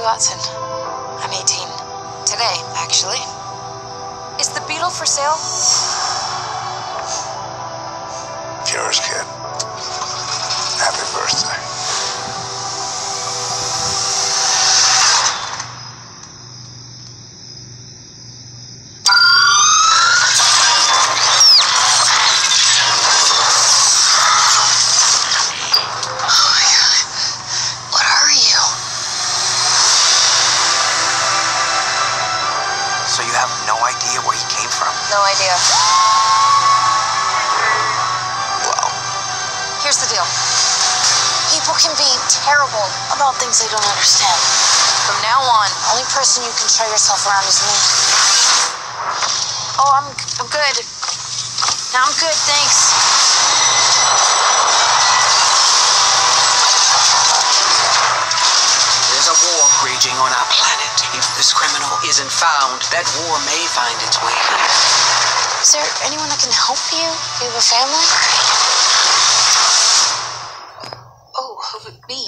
Watson. I'm 18. Today, actually. Is the Beetle for sale? Yours, kid. So you have no idea where he came from? No idea. Well, Here's the deal. People can be terrible about things they don't understand. From now on, only person you can show yourself around is me. Oh, I'm I'm good. Now I'm good, thanks. Isn't found, that war may find its way here. Is there anyone that can help you? Do you have a family? Oh, who would be?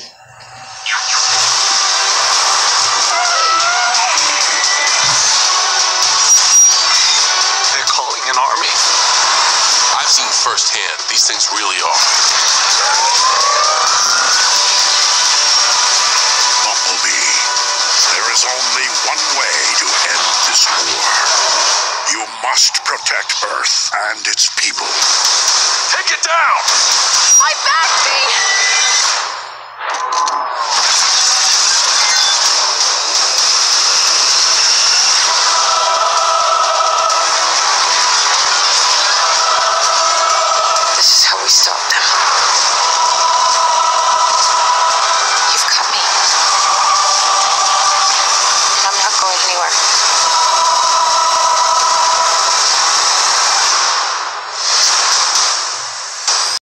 They're calling an army. I've seen firsthand these things really are. Must protect Earth and its people. Take it down! My back, me! This is how we stop